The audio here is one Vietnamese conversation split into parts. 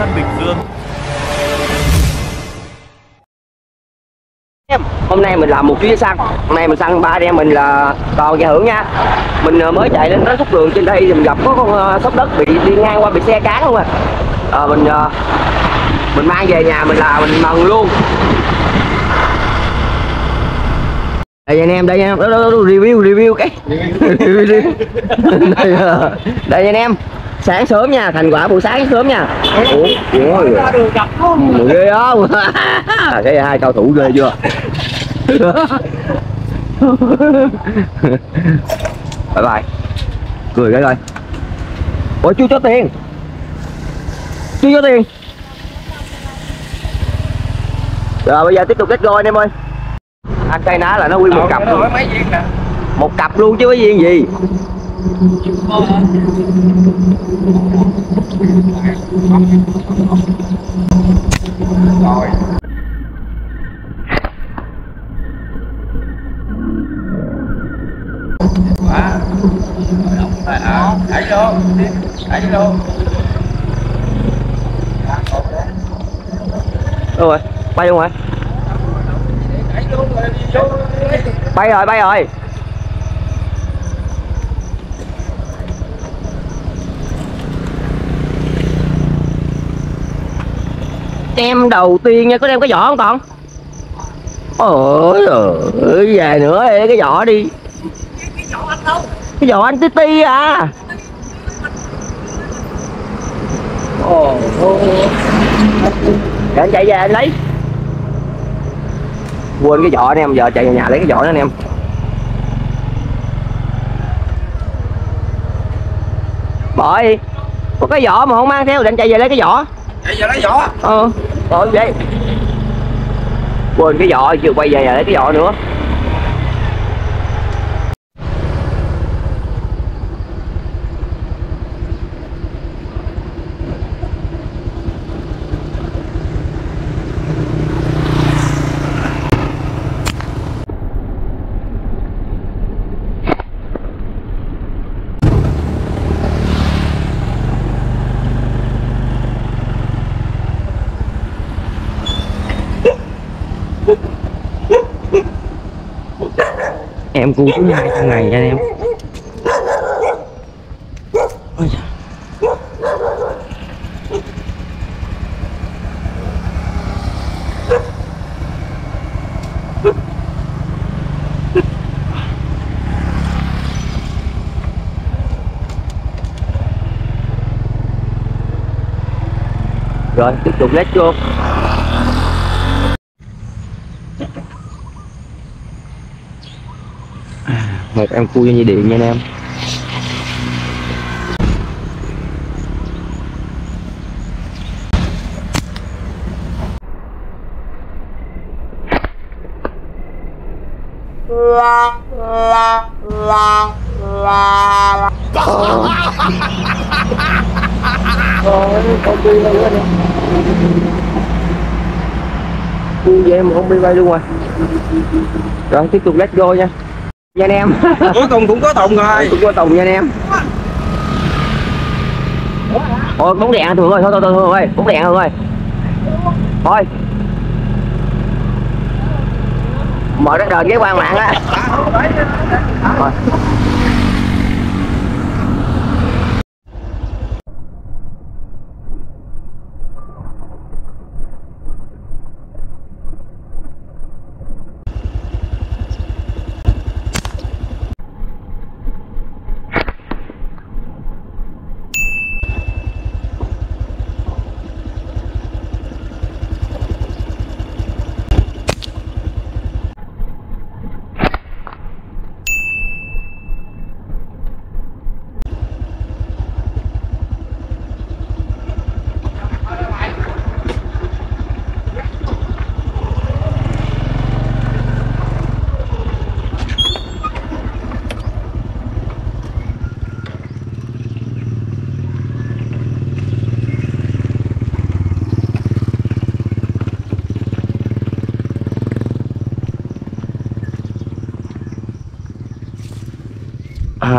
săn Bình Dương. em hôm nay mình làm một chuyến săn. Hôm nay mình săn ba anh em mình là còn và hưởng nha. Mình ờ, mới chạy đến tới khúc đường trên đây thì mình gặp có con ờ, sóc đất bị đi ngang qua bị xe cán luôn à? Ờ, mình mình mang về nhà mình là mình mần luôn. Đây anh em đây anh em. Đó, đó, đó, review review cái. Review, review. đây, đây anh em sáng sớm nha thành quả buổi sáng sớm nha. Ủa ủa Ủa, ghê không cái hai cao thủ ghê chưa? Bye bye. Cười cái coi. Ủa chưa cho tiền. Chưa cho tiền. Rồi bây giờ tiếp tục kết go anh em ơi. Anh cây ná là nó nguyên một cặp luôn. một cặp luôn chứ có viên gì rồi quá à đẩy vô đẩy vô đâu rồi bay luôn rồi bay rồi bay rồi. Em đầu tiên nha có đem cái vỏ không con ôi ơi về nữa ê, cái vỏ đi. Cái vỏ anh tí ti à. Ồ để anh chạy về anh lấy. Quên cái vỏ anh em giờ chạy về nhà lấy cái vỏ đó anh em. Bỏ đi có cái vỏ mà không mang theo định chạy về lấy cái vỏ. Vậy giờ lấy vỏ. Ờ rồi vậy quên cái giỏ chưa quay về nhà lấy cái giỏ nữa. Em cu thứ hai trong ngày nha anh em Ôi da. rồi, tiếp tục lết vô một em cua như điện nha anh em. Con đi đâu anh em cua về mà không đi bay luôn rồi rồi tiếp tục let's go nha nha anh em cuối cùng cũng có tùng rồi cũng có tùng nha anh em Ôi bóng đèn thường ơi, thôi thôi thôi thôi bóng đèn thường ơi. Thôi. Mở cái đền cái quan mạng á.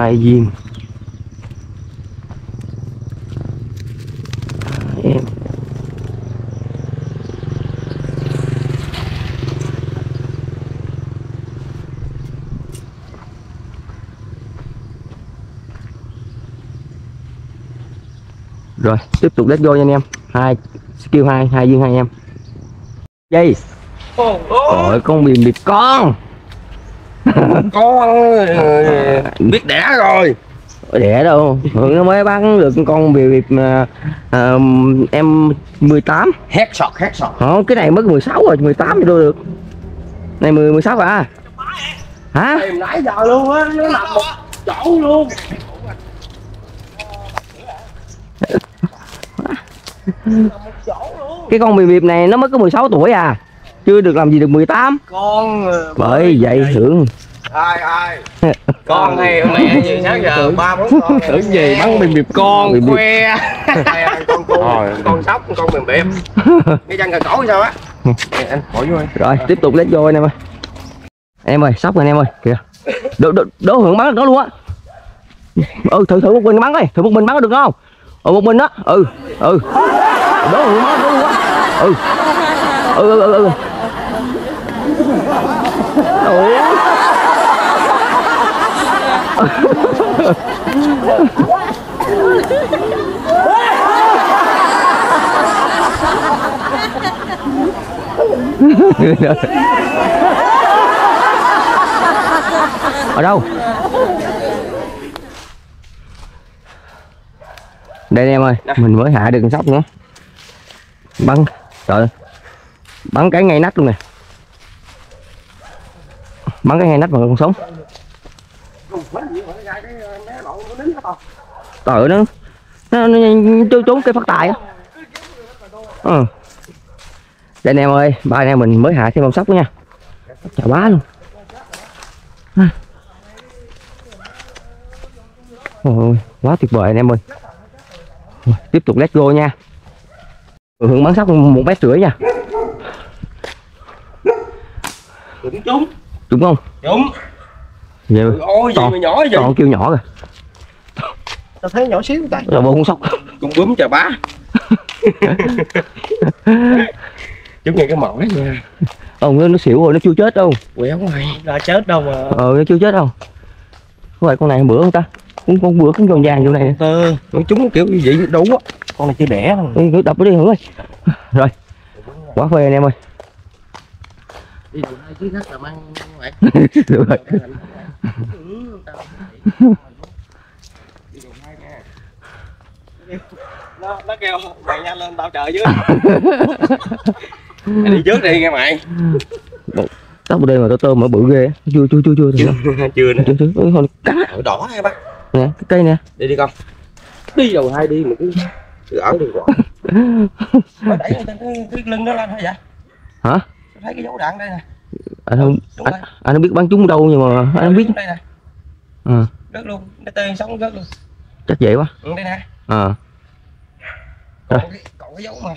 hai viên à, em. Rồi tiếp tục lết vô nha anh em. Hai skill hai hai viên hai em. Dây yes. ôi con bìm bịp con con biết đẻ rồi. Đẻ đâu? Hưởng nó mới bắn được con bìm bịp mà à, em 18 hét sọt hét sọt Ồ, cái này mới 16 rồi 18 thì đâu được. Này 10 16 à? Hả? Tìm nãy giờ luôn á nó nằm một chỗ luôn. Cái con bìm bịp này nó mới có 16 tuổi à chưa được làm gì được 18 con ờ, bởi vậy hưởng ai ai? Con hay mẹ gì? Sáng giờ ba bốn con. tưởng gì? Bắn bìm bịp. Con Bìm bịp. khoe con cu. Rồi. con sóc con mềm bẹp cái chân cà cổ sao á? Anh hỏi vô rồi tiếp tục let's go anh em ơi. Em ơi sóc rồi anh em ơi. Kìa. Đố, đố, đố hưởng bắn đó luôn á. Ừ thử thử một mình bắn đi. Thử một mình bắn được không? Ừ một mình đó ừ ừ. Đố hưởng bắn đó luôn á. Ừ. Ừ ừ ừ, ừ. Ủa? ở đâu? Đây em ơi mình mới hạ được con sóc nữa. Bắn trời bắn cái ngay nách luôn nè bắn cái ngay nách vào con sống trời nó nó, nó, nó trốn cây phát tài á. Ừ. đây anh em ơi ba anh em mình mới hạ thêm bông sóc nữa nha. Chào bá luôn. Ôi, quá tuyệt vời anh em ơi. Tiếp tục let's go nha. Hướng bắn sóc một mét rưỡi nha. Đúng trúng đúng không? Đúng. Vậy ôi gì mà nhỏ vậy. còn kêu nhỏ rồi tao thấy nhỏ xíu tại rồi bộ con sóc con bướm chà bá. Chúng nghe cái mỏi nha. Ông nó, nó xỉu rồi nó chưa chết đâu. Quẹo ngoài là chết đâu mà. Ờ nó chưa chết đâu. Có phải con này bữa không ta? Con con bữa con giòn vàng chỗ này. Nó chúng kiểu như vậy đủ á. Con này chưa đẻ đâu. Cứ đập nó đi hưởng ơi. Rồi. Quá phê anh em ơi đi đường hai chiếc rất là mang ngoại được rồi nó nó kêu mày nhanh lên tao chờ dưới. Mày đi trước đi nghe mày. Tóc đây mà tao tôm mà bự ghê. Chưa chưa chưa chưa chưa. Chưa nữa chưa chưa con cá Ở đỏ hay bác. Nè cái cây nè. Đi đi con. Đi đầu hai đi mà cứ cứ ở đường quả Mà đẩy cái, cái lưng nó lên thôi vậy. Hả Tôi thấy cái dấu đạn đây nè. Anh không anh, anh không biết bắn trúng đâu nhưng mà anh không biết. đây nè. Ờ rớt luôn nó tên sống rớt luôn. Chắc vậy quá. Ừ, đây nè. Ờ còn cái, còn cái dấu mà.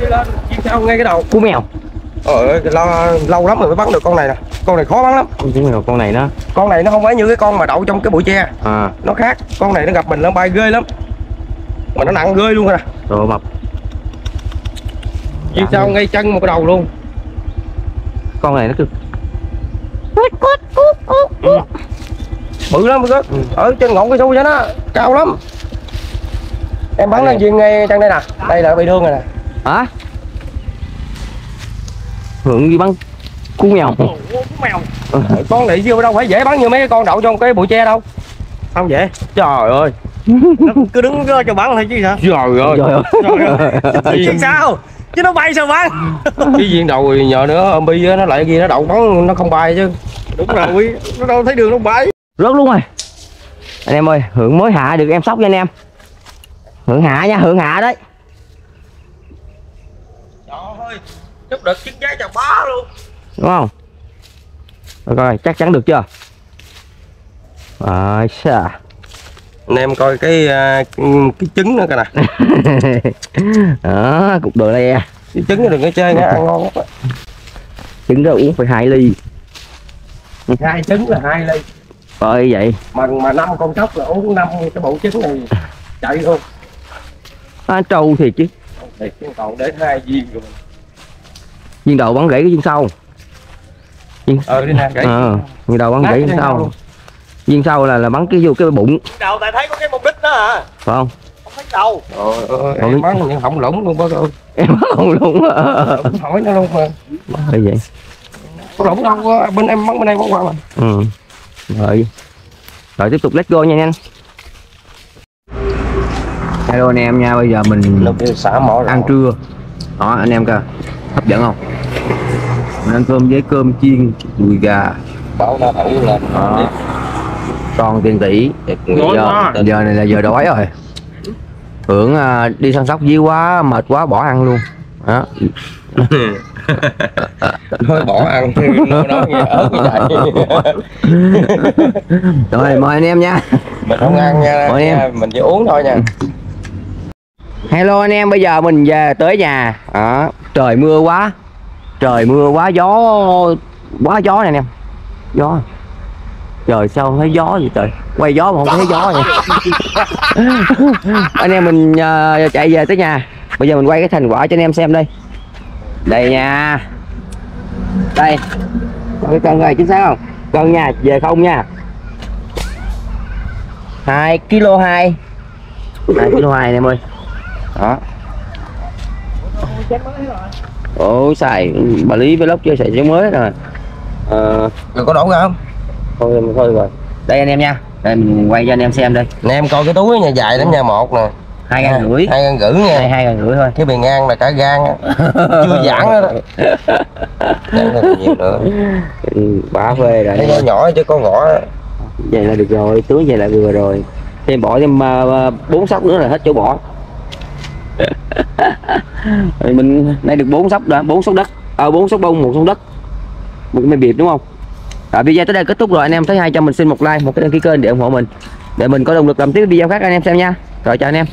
Đi lên sao ngay cái đầu cú mèo. Ờ lo, lâu lắm rồi mới bắn được con này nè. Con này khó bắn lắm. Cú mèo con này nó con này nó không phải như cái con mà đậu trong cái bụi tre. À. Nó khác. Con này nó gặp mình lên bay ghê lắm mà nó nặng ghê luôn nè rồi mập chim sao ngay chân một cái đầu luôn? Con này nó cứ bự lắm bự ở trên ngọn cái xu vậy đó. Cao lắm. Em bắn lên viên ngay chân đây nè. Đây là bị thương rồi nè. Hả? Hưởng đi bắn? Cú mèo. Mèo. Con này chưa đâu phải dễ bắn như mấy cái con đậu trong cái bụi tre đâu. Không vậy trời ơi nó cứ đứng cho bắn thôi chứ sao trời ơi. Trời ơi. Chứ sao? Chứ nó bay sao bắn? Cái viên đầu thì nhờ nữa ông bi á, nó lại ghi nó đậu bắn nó không bay chứ. Đúng rồi nó đâu thấy đường nó bay. Rớt luôn rồi. Anh em ơi hưởng mới hạ được em sóc nha anh em. Hưởng hạ nha hưởng hạ đấy. Trời ơi chút đợt chiếc giấy chà bá luôn. Đúng không? Rồi coi chắc chắn được chưa? Rồi xa anh em coi cái à, cái trứng nữa coi nè đó cục đồ le cái trứng nó đừng có chơi nha ăn ngon lắm trứng đó uống phải hai ly. Hai trứng là hai ly. Coi vậy. Mà mà năm con sóc là uống năm cái bộ trứng này chạy luôn. À, trâu thiệt chứ. Thì còn đến hai viên rồi. Viên đầu bắn gãy cái viên sau. Ờ đi nè gãy ờ viên đầu bắn gãy viên viên sau. Viên sau là là bắn cái vô cái bụng. Đầu tại thấy có cái mục đích đó à phải không? Không thấy đầu Trời ơi, em bắn những hỏng lũng luôn bác ơi. em bắn á. Lũng hỏi nó luôn mà. Bởi vậy Có lũng đâu có, bên em bắn bên đây bắn qua mà. ừ. Rồi rồi tiếp tục let's go nha anh. Hello anh em nha bây giờ mình xả mỏ ăn trưa. Đó anh em coi hấp dẫn không? Mình ăn cơm với cơm chiên đùi gà. Bảo nó thử lên. đó còn tiền tỷ. Giờ, giờ này là giờ đói rồi. Hưởng à, đi săn sóc dí quá mệt quá bỏ ăn luôn. Đó. Thôi bỏ ăn rồi mời anh em nha. Mình không ăn nha, Mời em. nha, mình chỉ uống thôi nha. hello anh em bây giờ mình về tới nhà. Đó. trời mưa quá. Trời mưa quá gió quá gió nè anh em. Gió trời sao không thấy gió gì trời? Quay gió mà không thấy gió vậy. Anh em mình ờ, chạy về tới nhà. Bây giờ mình quay cái thành quả cho anh em xem đây. Đây nha. Đây. Cái cân rồi chính xác không? Cân nha về không nha. Hai kg hai. Hai kg hai em ơi. Đó. Ồ xài bà lý vlog chưa? Xài chén mới rồi. Ờ. Rồi có đổ ra không? Thôi thôi rồi đây anh em nha đây mình quay cho anh em xem đây Nè em coi cái túi nha dài lắm nha một nè. hai ngàn rưỡi Hai ngàn rưỡi hai nha. hai ngàn rưỡi thôi Cái bề ngang là cả gan. Chưa giãn đó. nhiều nữa. Ừ, bả phê rồi Cái nhỏ nhỏ chứ con á. vậy là được rồi tướng vậy là vừa rồi thêm bỏ thêm ờ, bốn sóc nữa là hết chỗ bỏ mình nay được bốn sóc đã bốn sóc đất ờ bốn sóc bông một sóc đất một cái mềm đúng không rồi video tới đây kết thúc rồi, anh em thấy hay cho mình xin một like, một cái đăng ký kênh để ủng hộ mình. Để mình có động lực làm tiếp video khác, anh em xem nha. Rồi, chào anh em.